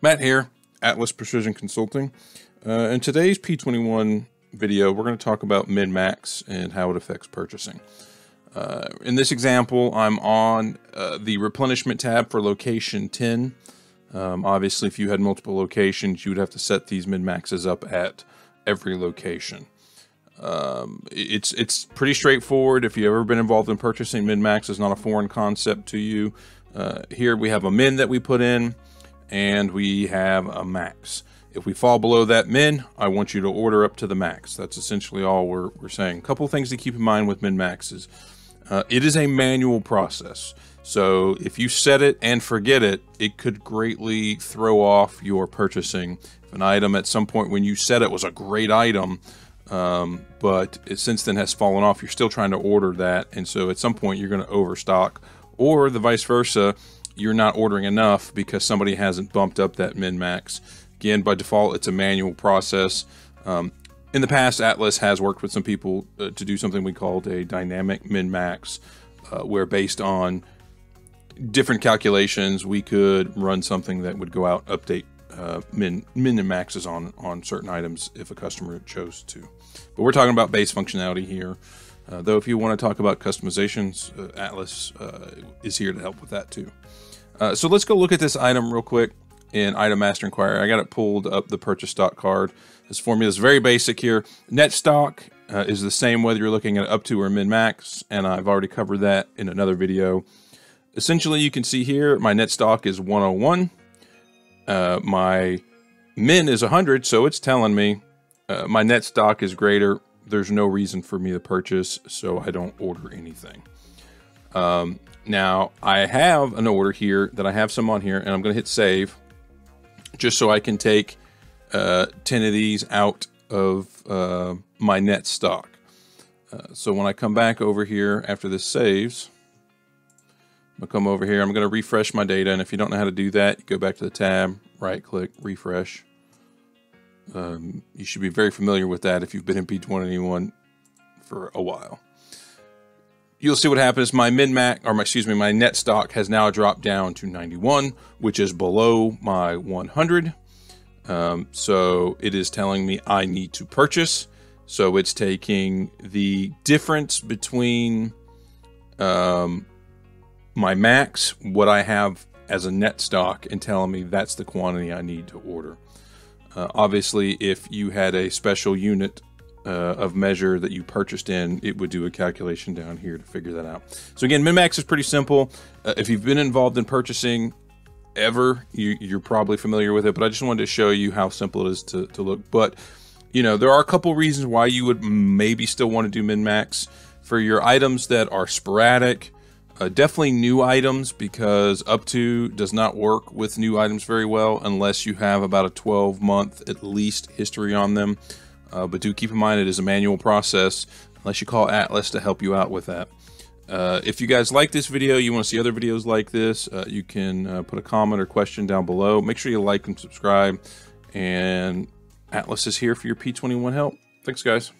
Matt here, Atlas Precision Consulting. Uh, in today's P21 video, we're going to talk about min-max and how it affects purchasing. Uh, in this example, I'm on uh, the replenishment tab for location 10. Um, obviously, if you had multiple locations, you would have to set these min-maxes up at every location. Um, it's it's pretty straightforward. If you've ever been involved in purchasing, min-max is not a foreign concept to you. Uh, here we have a min that we put in and we have a max. If we fall below that min, I want you to order up to the max. That's essentially all we're, we're saying. A couple things to keep in mind with min maxes. Uh, it is a manual process. So if you set it and forget it, it could greatly throw off your purchasing. If an item at some point when you set it was a great item, um, but it since then has fallen off, you're still trying to order that. And so at some point you're going to overstock or the vice versa you're not ordering enough because somebody hasn't bumped up that min max. Again, by default, it's a manual process. Um, in the past, Atlas has worked with some people uh, to do something we called a dynamic min max, uh, where based on different calculations, we could run something that would go out, update uh, min, min and maxes on, on certain items if a customer chose to. But we're talking about base functionality here. Uh, though if you want to talk about customizations, uh, Atlas uh, is here to help with that too. Uh, so let's go look at this item real quick in Item Master Inquiry. I got it pulled up the purchase stock card. This formula is very basic here. Net stock uh, is the same whether you're looking at up to or min max, and I've already covered that in another video. Essentially, you can see here my net stock is 101. Uh, my min is 100, so it's telling me uh, my net stock is greater. There's no reason for me to purchase, so I don't order anything. Um, now I have an order here that I have some on here and I'm going to hit save just so I can take uh, 10 of these out of uh, my net stock. Uh, so when I come back over here after this saves, I'm gonna come over here, I'm gonna refresh my data. And if you don't know how to do that, go back to the tab, right click, refresh. Um, you should be very familiar with that if you've been in P21 for a while you'll see what happens. My min max, or my, excuse me, my net stock has now dropped down to 91, which is below my 100. Um, so it is telling me I need to purchase. So it's taking the difference between um, my max, what I have as a net stock, and telling me that's the quantity I need to order. Uh, obviously, if you had a special unit uh, of measure that you purchased in, it would do a calculation down here to figure that out. So again, min-max is pretty simple. Uh, if you've been involved in purchasing ever, you, are probably familiar with it, but I just wanted to show you how simple it is to, to look. But, you know, there are a couple reasons why you would maybe still want to do min-max. For your items that are sporadic, uh, definitely new items because up to does not work with new items very well unless you have about a 12 month at least history on them. Uh, but do keep in mind it is a manual process unless you call Atlas to help you out with that. Uh, if you guys like this video, you want to see other videos like this, uh, you can uh, put a comment or question down below. Make sure you like and subscribe. And Atlas is here for your P21 help. Thanks, guys.